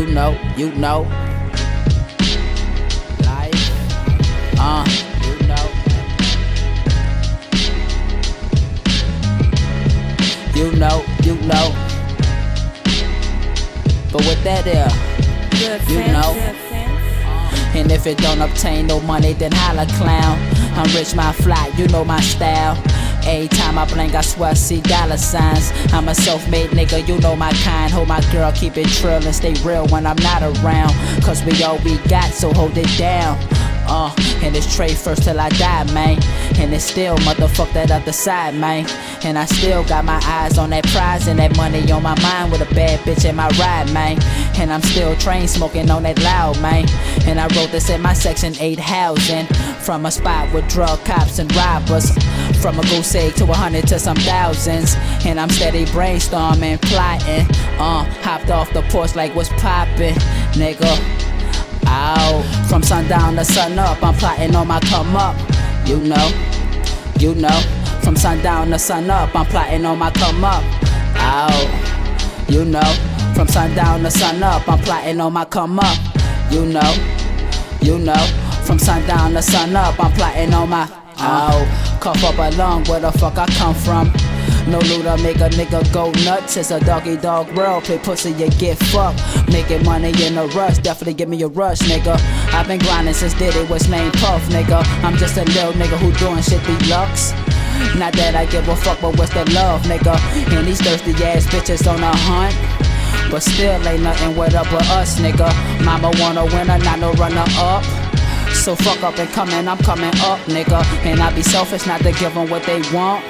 you know, you know. Life, uh, you know. You know, you know. But with that there, Good You sense, know. and if it don't obtain no money, then holla clown. I'm rich, my fly, you know my style. Every time I blink, I swear I see dollar signs. I'm a self-made nigga, you know my kind. Hold my girl, keep it trill and stay real when I'm not around. Cause we all we got, so hold it down. Uh, and it's trade first till I die, man. And it's still motherfuck that other side, man. And I still got my eyes on that prize and that money on my mind with a bad bitch in my ride, man. And I'm still train smoking on that loud, man. And I wrote this in my section 8 housing. From a spot with drug cops and robbers. From a goose egg to a hundred to some thousands. And I'm steady brainstorming, plotting. Uh, hopped off the porch like what's poppin', nigga. Out from sundown to sun up, I'm plotting on my come up. You know, you know. From sundown to sun up, I'm plotting on my come up. Out, you know. From sundown to sun up, I'm plotting on my come up. You know, you know. From sundown to sun up, I'm plotting on my out. Cough up a lung, where the fuck I come from? No looter make a nigga go nuts. It's a doggy dog world. Play pussy, you get fucked. Making money in a rush, definitely give me a rush, nigga. I've been grinding since Diddy was named Puff, nigga. I'm just a little nigga who doing shit deluxe. Not that I give a fuck, but what's the love, nigga? And these thirsty ass bitches on a hunt. But still ain't nothing with up with us, nigga. Mama want a winner, not no runner up. So fuck up and coming, I'm coming up, nigga. And I be selfish not to give them what they want.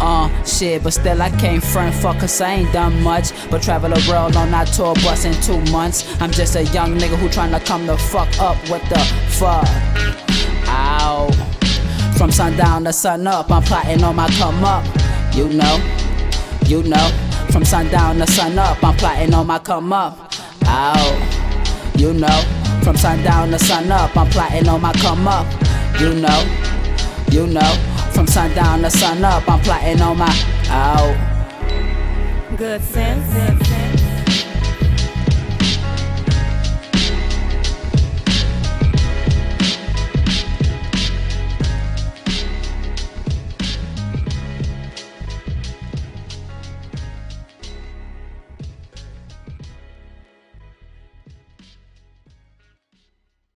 Uh, shit, but still I can't front fuck cause I ain't done much. But travel the world on that tour bus in two months. I'm just a young nigga who tryna come the fuck up. What the fuck? Ow. From sundown to sun up, I'm plotting on my come up. You know, you know. From sundown to sun up, I'm plotting on my come up. Ow. You know. From sundown to sun up, I'm plotting on my come up. You know, you know. Sundown to sun up, I'm plotting on my out. Good sense,